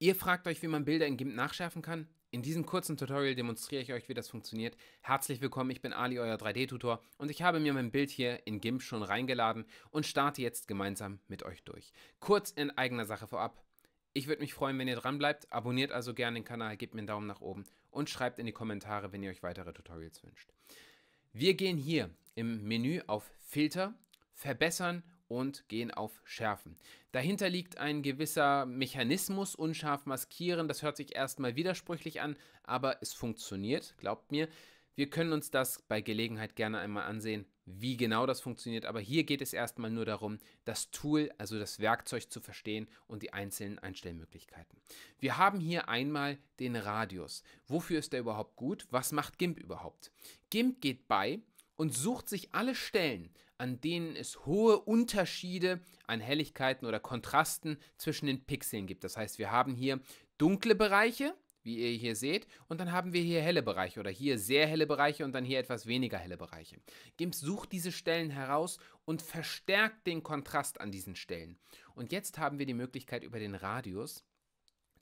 Ihr fragt euch, wie man Bilder in GIMP nachschärfen kann? In diesem kurzen Tutorial demonstriere ich euch, wie das funktioniert. Herzlich willkommen, ich bin Ali, euer 3D-Tutor und ich habe mir mein Bild hier in GIMP schon reingeladen und starte jetzt gemeinsam mit euch durch. Kurz in eigener Sache vorab. Ich würde mich freuen, wenn ihr dran bleibt. Abonniert also gerne den Kanal, gebt mir einen Daumen nach oben und schreibt in die Kommentare, wenn ihr euch weitere Tutorials wünscht. Wir gehen hier im Menü auf Filter, Verbessern und gehen auf Schärfen. Dahinter liegt ein gewisser Mechanismus, unscharf maskieren. Das hört sich erstmal widersprüchlich an, aber es funktioniert, glaubt mir. Wir können uns das bei Gelegenheit gerne einmal ansehen, wie genau das funktioniert. Aber hier geht es erstmal nur darum, das Tool, also das Werkzeug zu verstehen und die einzelnen Einstellmöglichkeiten. Wir haben hier einmal den Radius. Wofür ist der überhaupt gut? Was macht GIMP überhaupt? GIMP geht bei und sucht sich alle Stellen, an denen es hohe Unterschiede an Helligkeiten oder Kontrasten zwischen den Pixeln gibt. Das heißt, wir haben hier dunkle Bereiche, wie ihr hier seht, und dann haben wir hier helle Bereiche oder hier sehr helle Bereiche und dann hier etwas weniger helle Bereiche. GIMP sucht diese Stellen heraus und verstärkt den Kontrast an diesen Stellen. Und jetzt haben wir die Möglichkeit über den Radius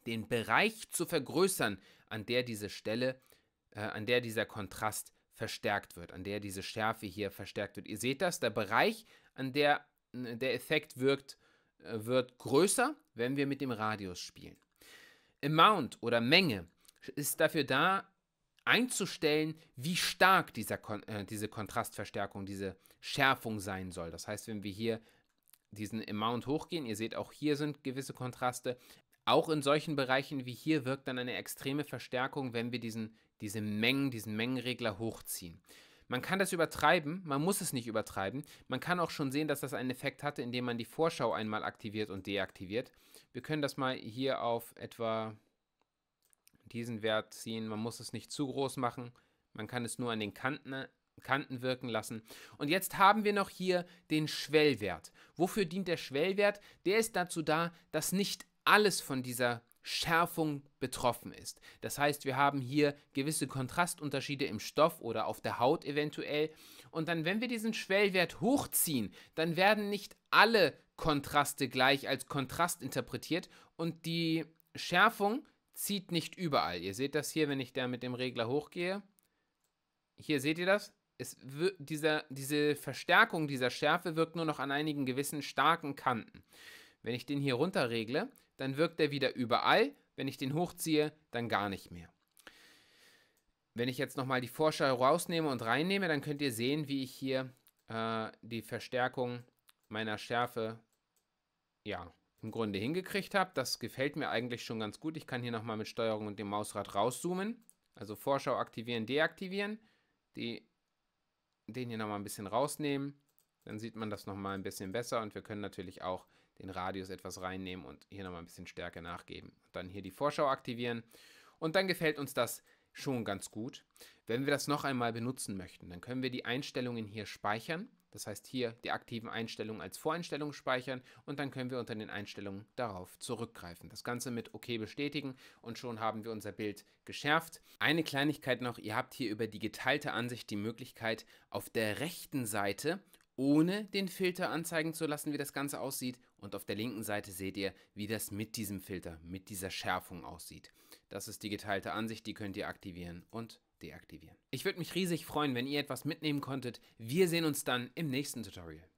den Bereich zu vergrößern, an der diese Stelle, äh, an der dieser Kontrast verstärkt wird, an der diese Schärfe hier verstärkt wird. Ihr seht das, der Bereich, an der der Effekt wirkt, äh, wird größer, wenn wir mit dem Radius spielen. Amount oder Menge ist dafür da, einzustellen, wie stark dieser Kon äh, diese Kontrastverstärkung, diese Schärfung sein soll. Das heißt, wenn wir hier diesen Amount hochgehen, ihr seht auch hier sind gewisse Kontraste, auch in solchen Bereichen wie hier wirkt dann eine extreme Verstärkung, wenn wir diesen, diese Mengen, diesen Mengenregler hochziehen. Man kann das übertreiben, man muss es nicht übertreiben. Man kann auch schon sehen, dass das einen Effekt hatte, indem man die Vorschau einmal aktiviert und deaktiviert. Wir können das mal hier auf etwa diesen Wert ziehen. Man muss es nicht zu groß machen. Man kann es nur an den Kanten Kanten wirken lassen. Und jetzt haben wir noch hier den Schwellwert. Wofür dient der Schwellwert? Der ist dazu da, dass nicht alles von dieser Schärfung betroffen ist. Das heißt, wir haben hier gewisse Kontrastunterschiede im Stoff oder auf der Haut eventuell. Und dann, wenn wir diesen Schwellwert hochziehen, dann werden nicht alle Kontraste gleich als Kontrast interpretiert und die Schärfung zieht nicht überall. Ihr seht das hier, wenn ich da mit dem Regler hochgehe. Hier seht ihr das? Es dieser, diese Verstärkung dieser Schärfe wirkt nur noch an einigen gewissen starken Kanten. Wenn ich den hier runter regle, dann wirkt er wieder überall. Wenn ich den hochziehe, dann gar nicht mehr. Wenn ich jetzt nochmal die Vorschau rausnehme und reinnehme, dann könnt ihr sehen, wie ich hier äh, die Verstärkung meiner Schärfe ja, im Grunde hingekriegt habe. Das gefällt mir eigentlich schon ganz gut. Ich kann hier nochmal mit Steuerung und dem Mausrad rauszoomen. Also Vorschau aktivieren, deaktivieren. Die, den hier nochmal ein bisschen rausnehmen. Dann sieht man das nochmal ein bisschen besser und wir können natürlich auch den Radius etwas reinnehmen und hier nochmal ein bisschen Stärke nachgeben. dann hier die Vorschau aktivieren und dann gefällt uns das schon ganz gut. Wenn wir das noch einmal benutzen möchten, dann können wir die Einstellungen hier speichern. Das heißt hier die aktiven Einstellungen als Voreinstellung speichern und dann können wir unter den Einstellungen darauf zurückgreifen. Das Ganze mit OK bestätigen und schon haben wir unser Bild geschärft. Eine Kleinigkeit noch, ihr habt hier über die geteilte Ansicht die Möglichkeit auf der rechten Seite ohne den Filter anzeigen zu lassen, wie das Ganze aussieht. Und auf der linken Seite seht ihr, wie das mit diesem Filter, mit dieser Schärfung aussieht. Das ist die geteilte Ansicht, die könnt ihr aktivieren und deaktivieren. Ich würde mich riesig freuen, wenn ihr etwas mitnehmen konntet. Wir sehen uns dann im nächsten Tutorial.